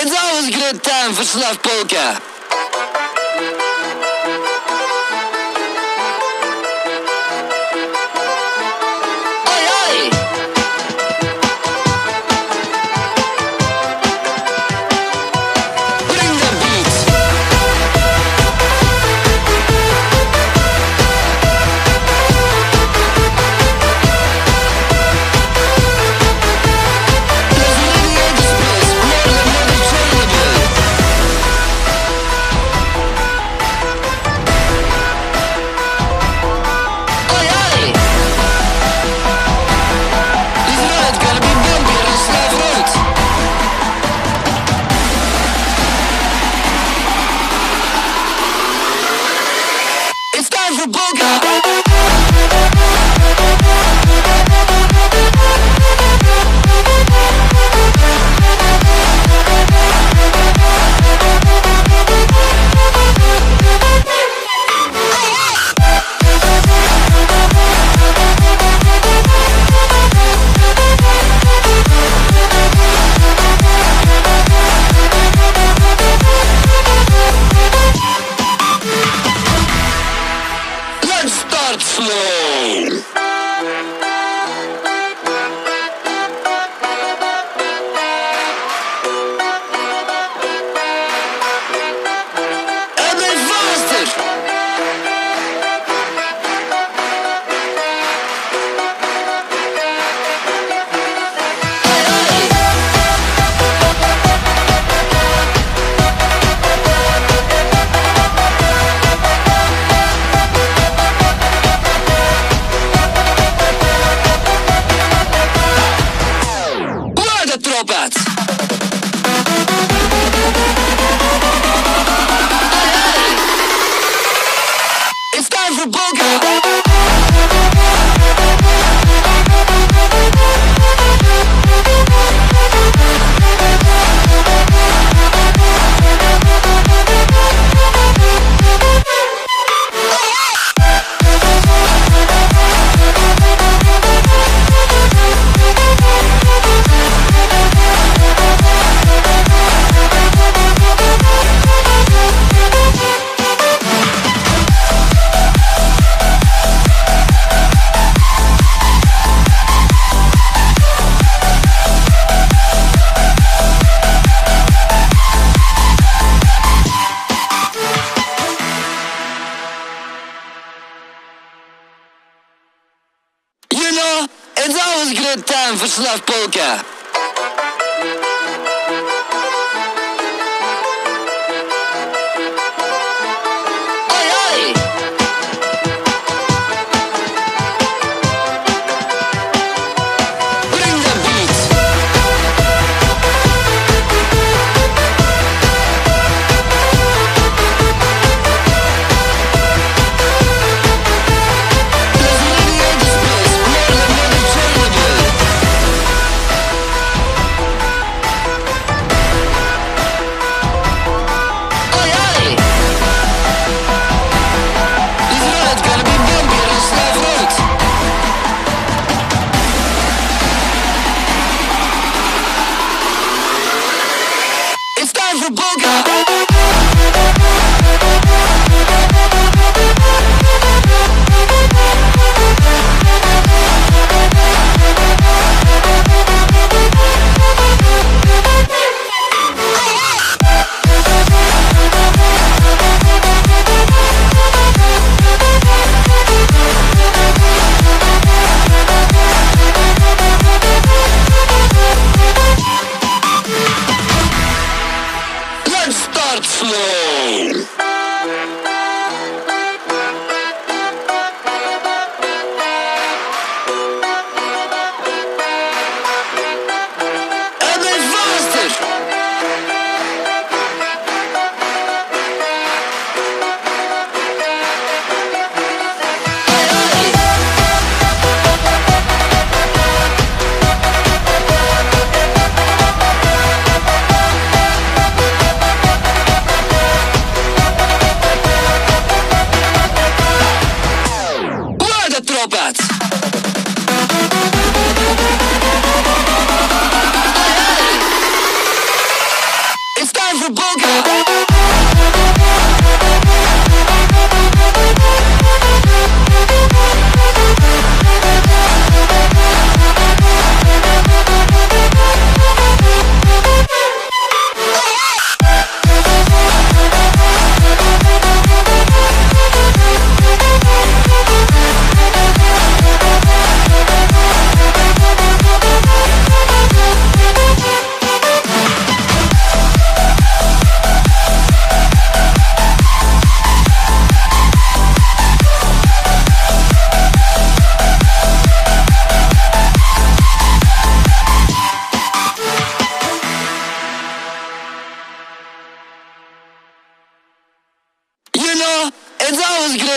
It's always a good time for Slav Polka.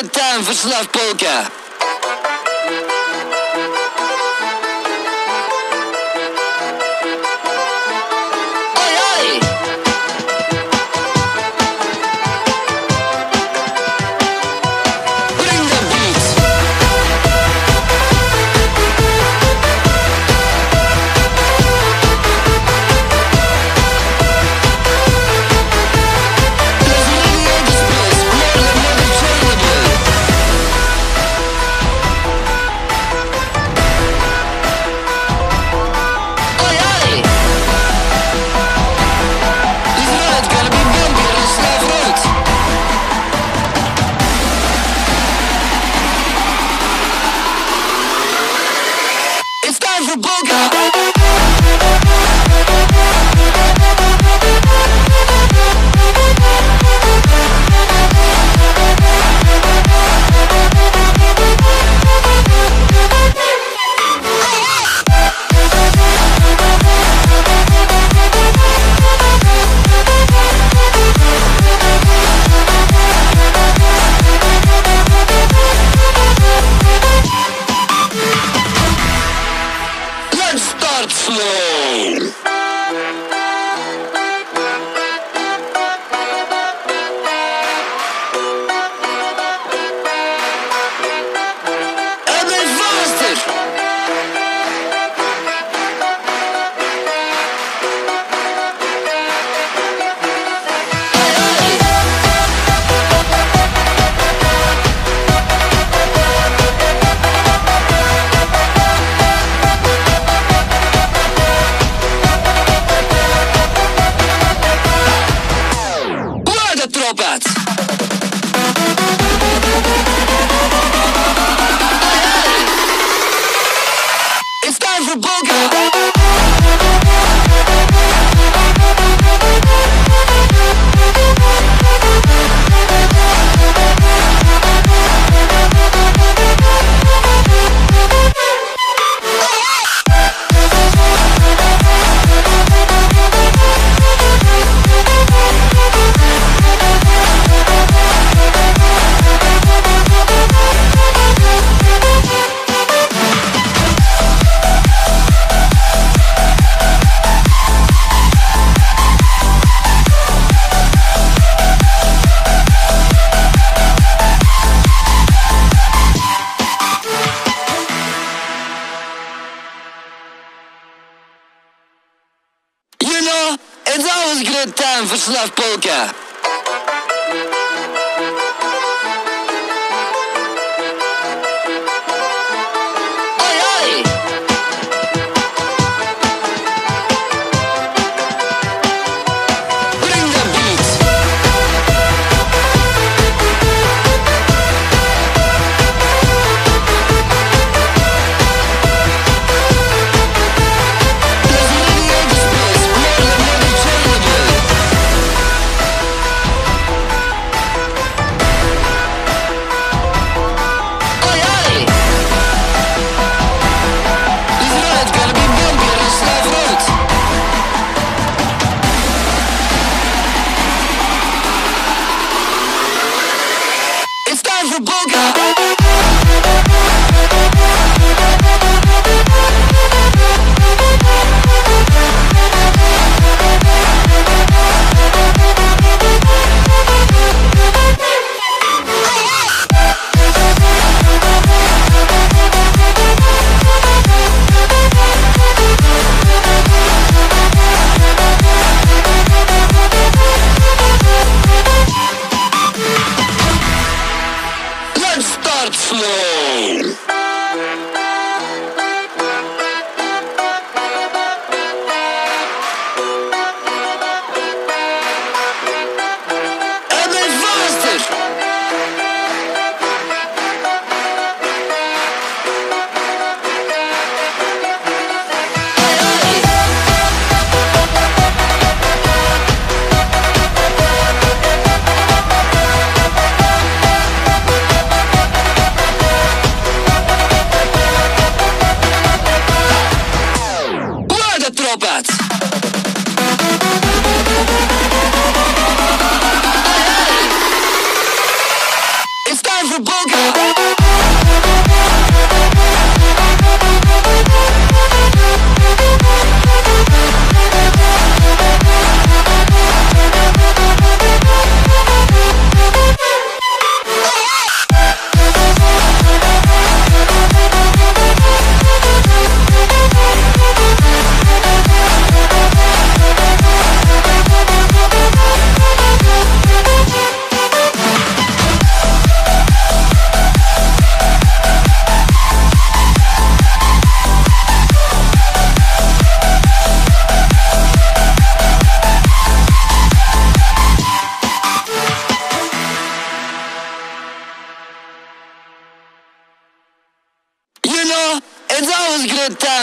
Time for Slav Polka.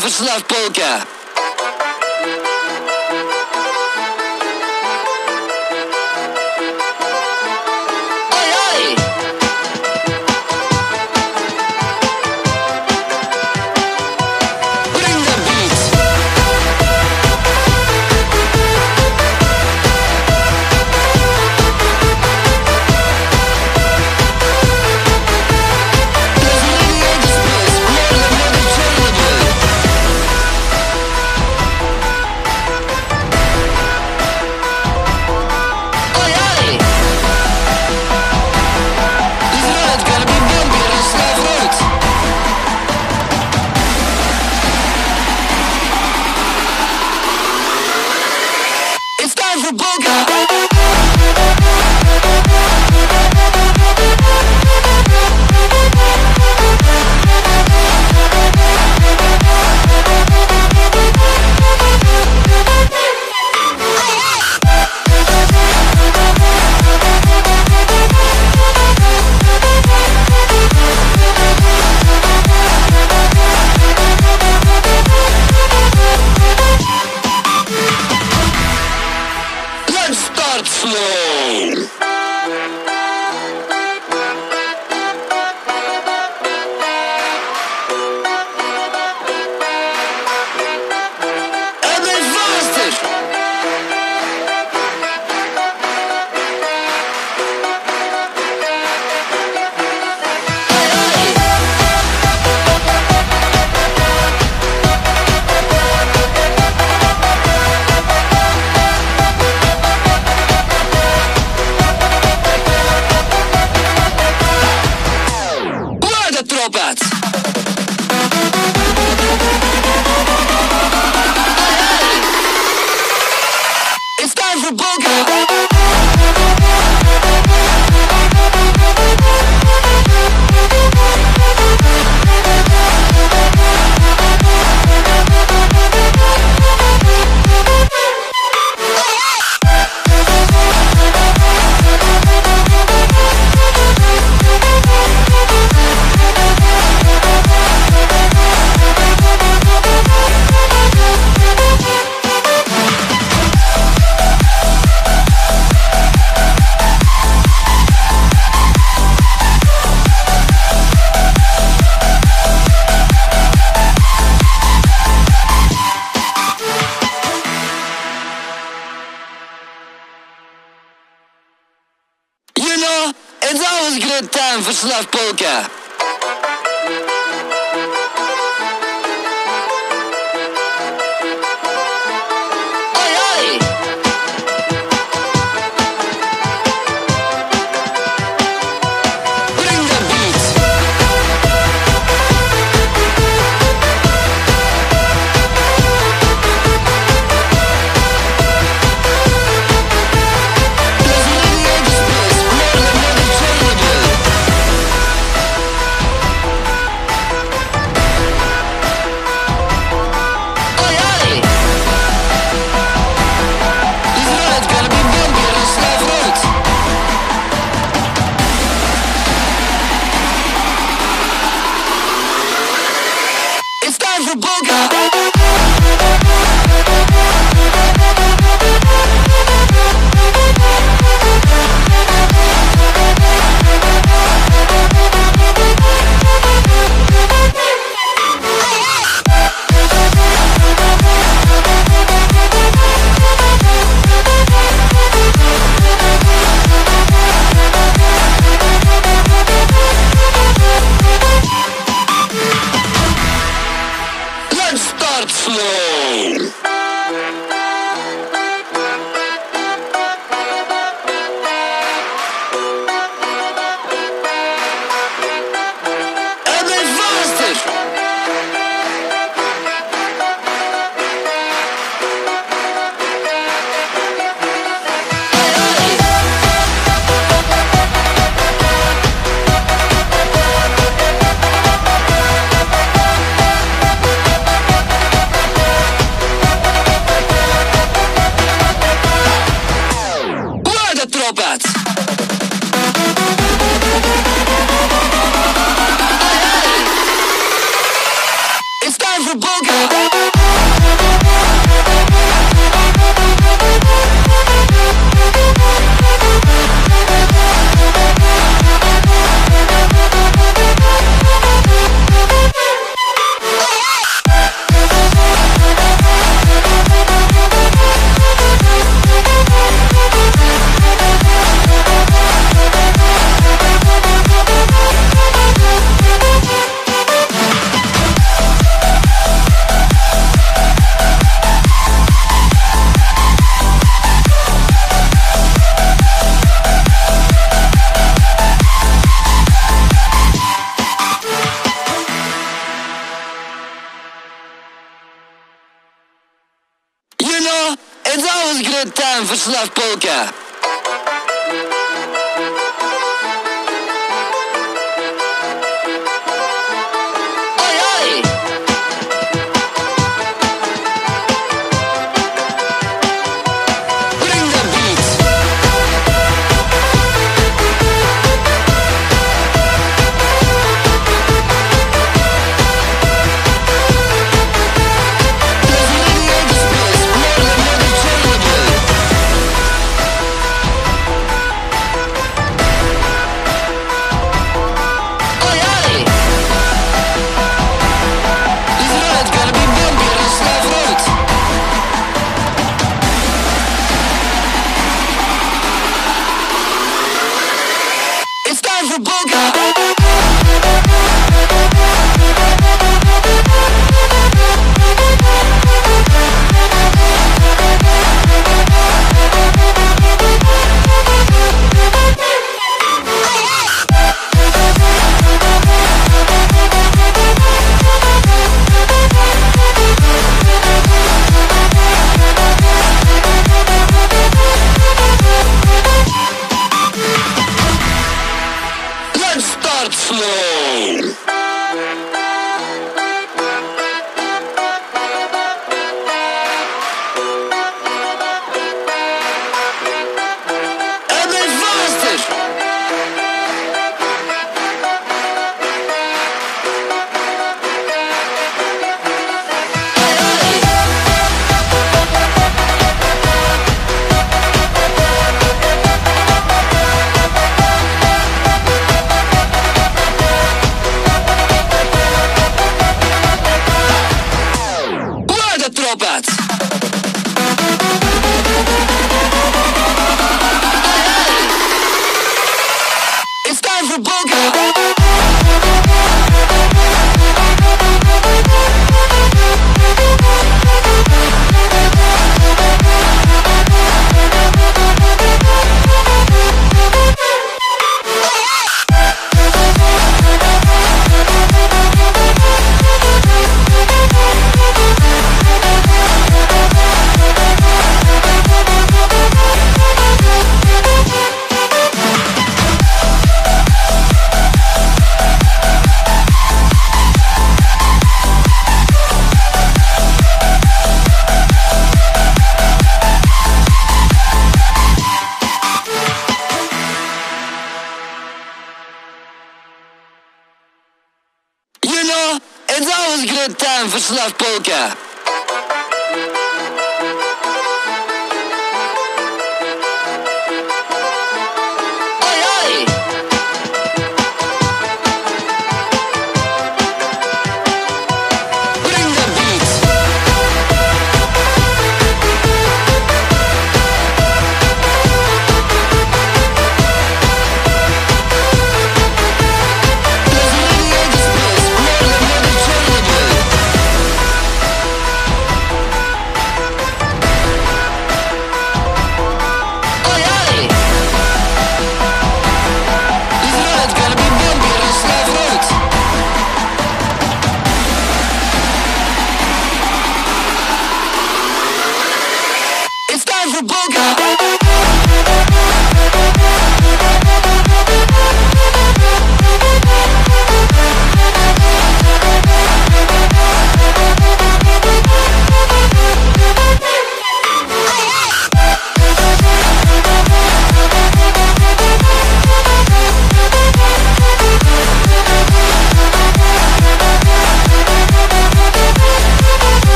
Time Polka.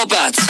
robots.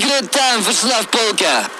Time for Slav Polka.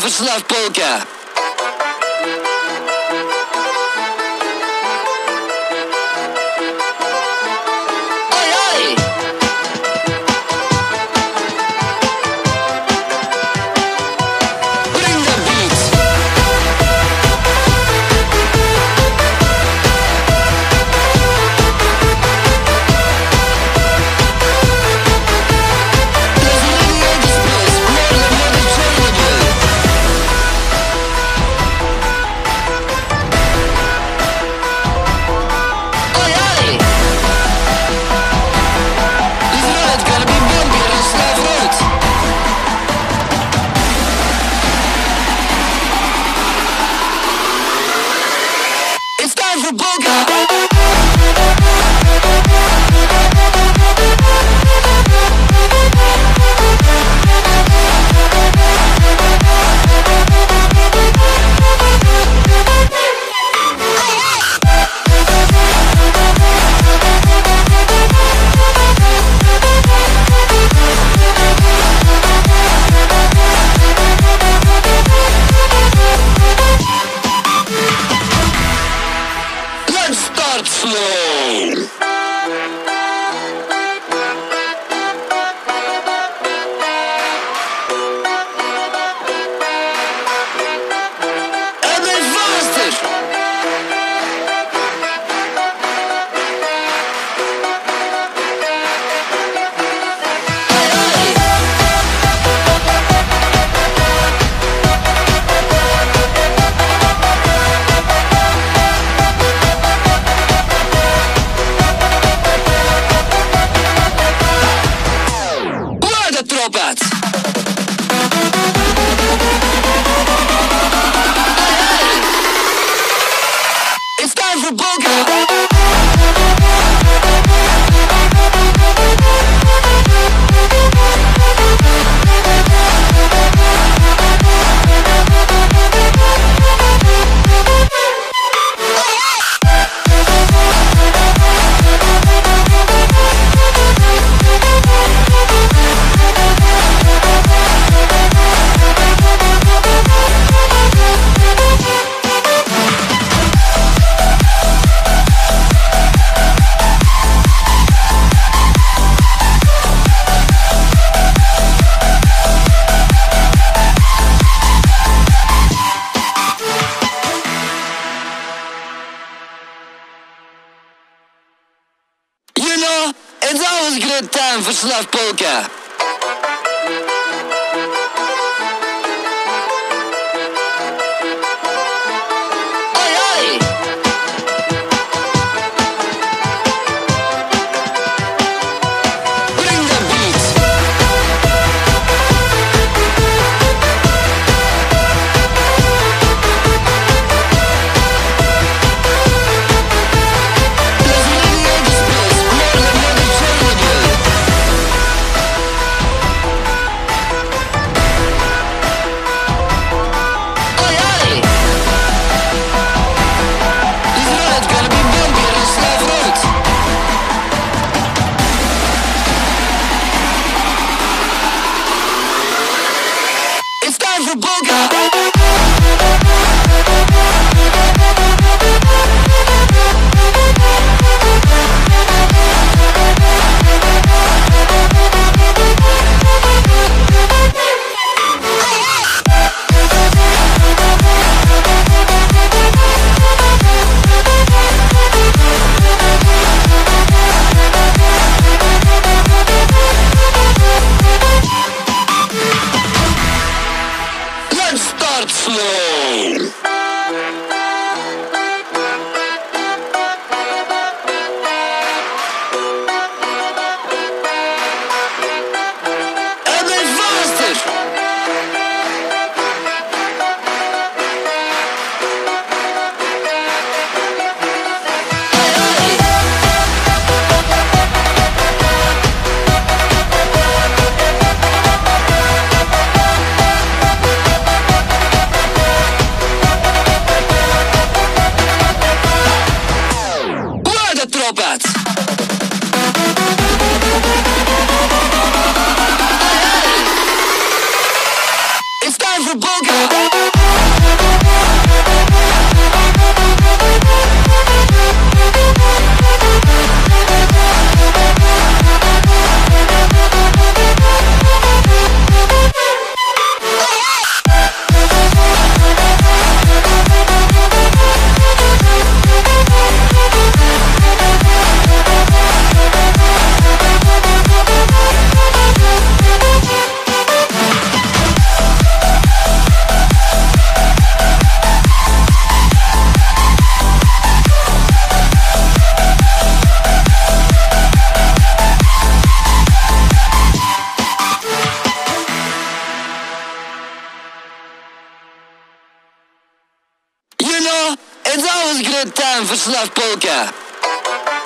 Time Polka. Time for Slav Polka.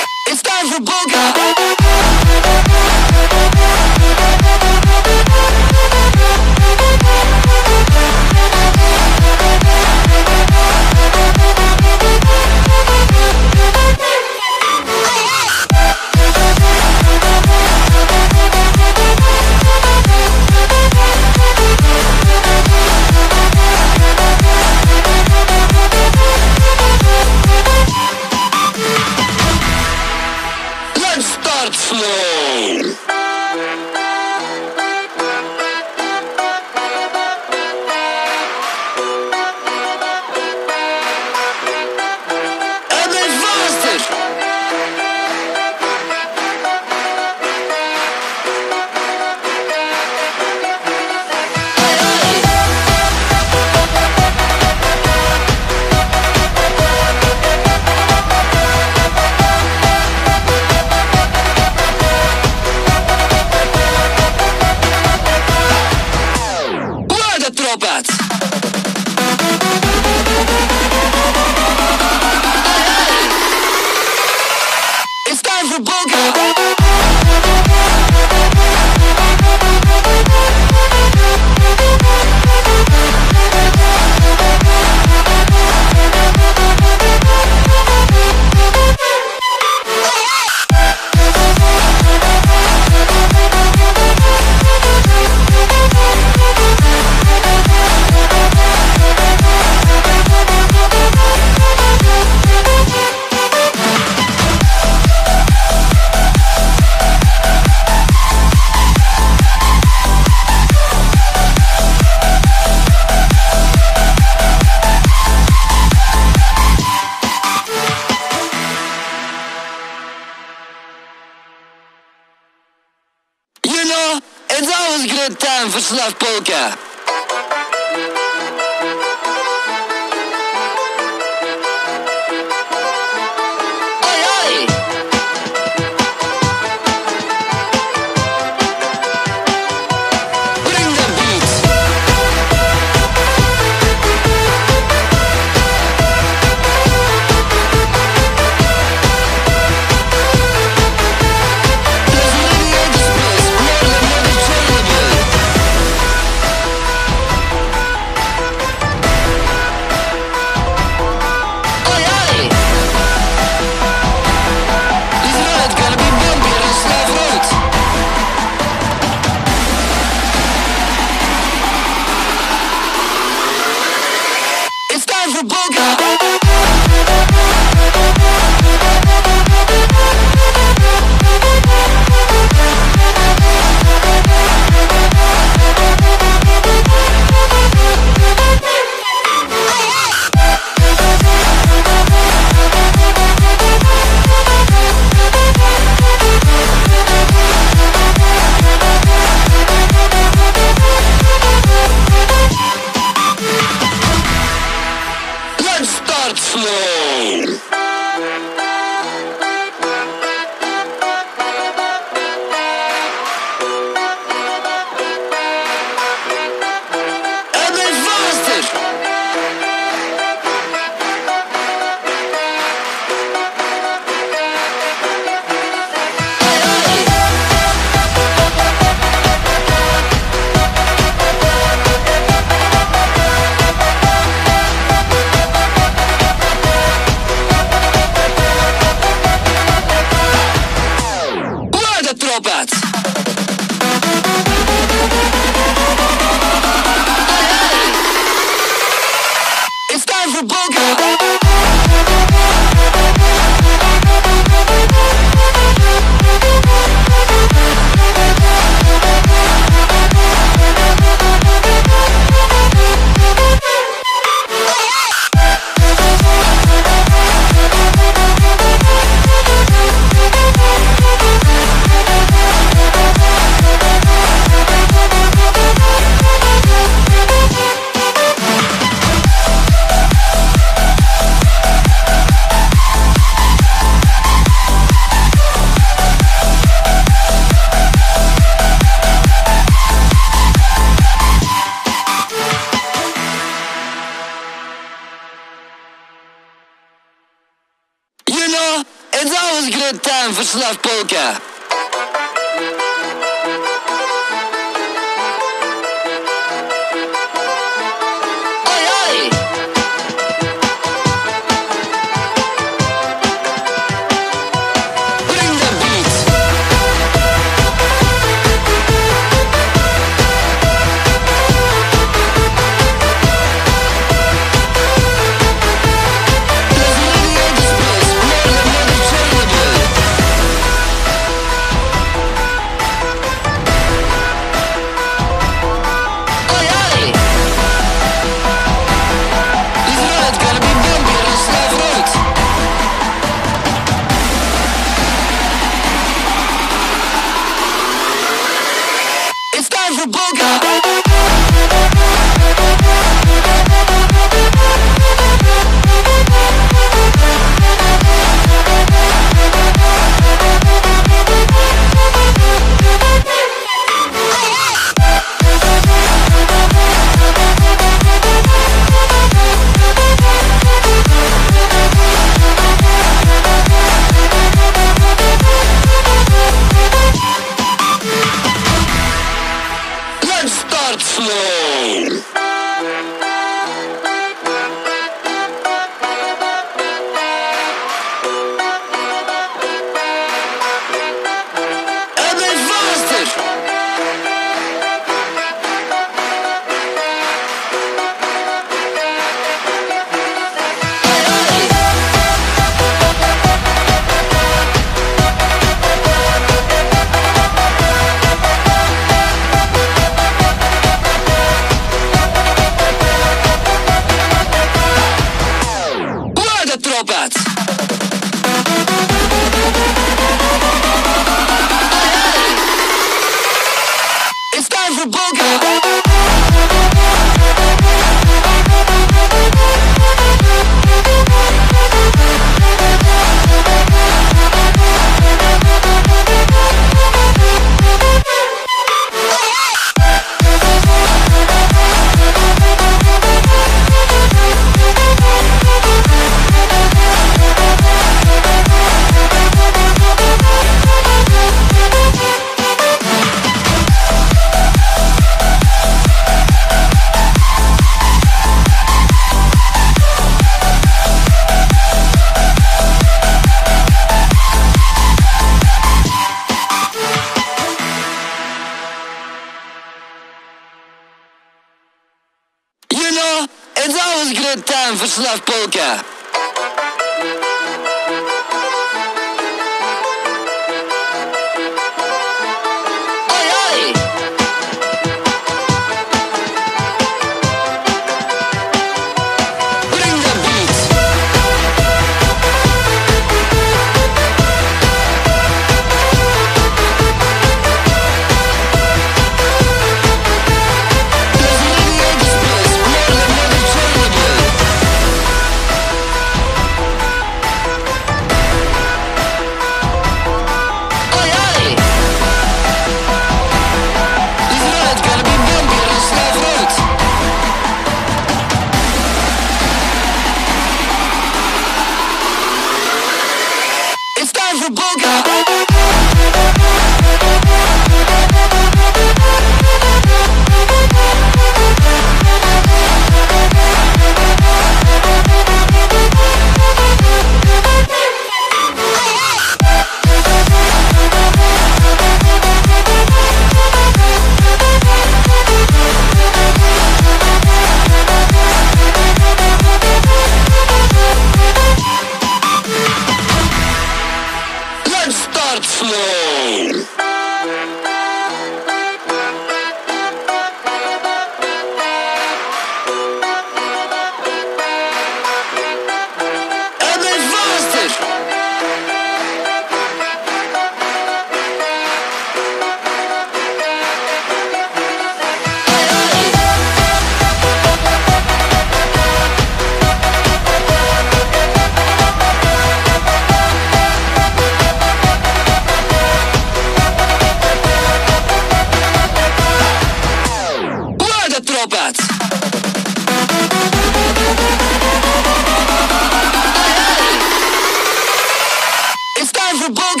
It's time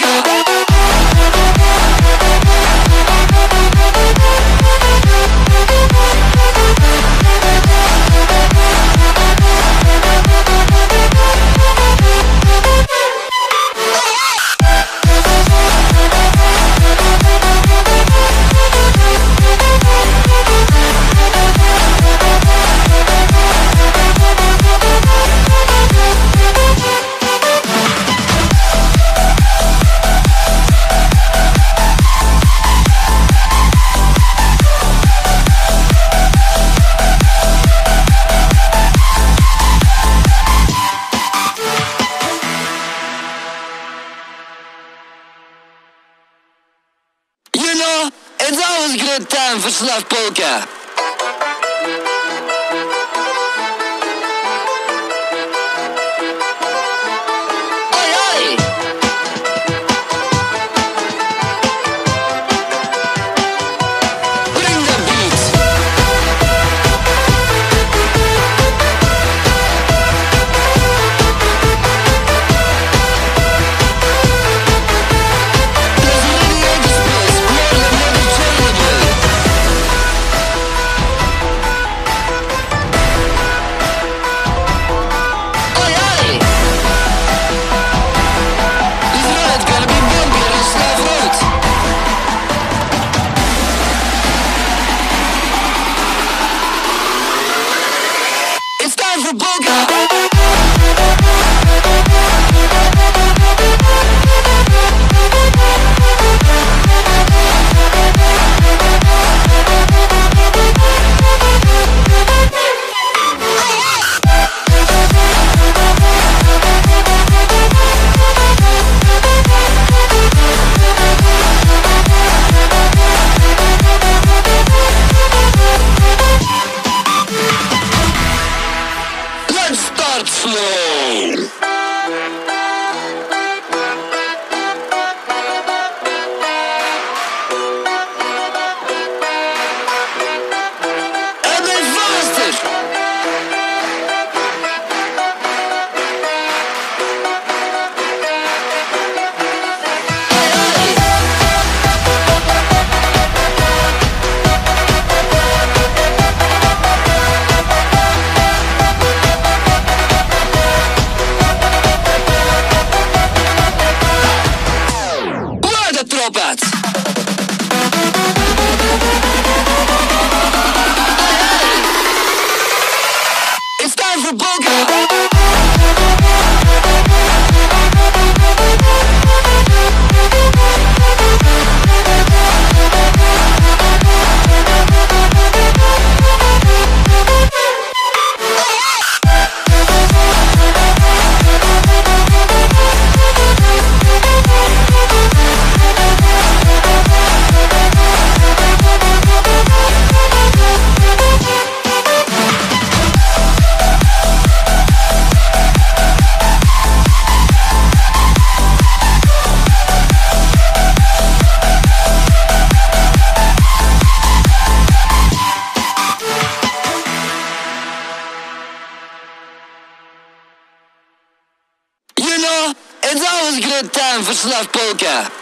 It's always a good time for Slav Polka.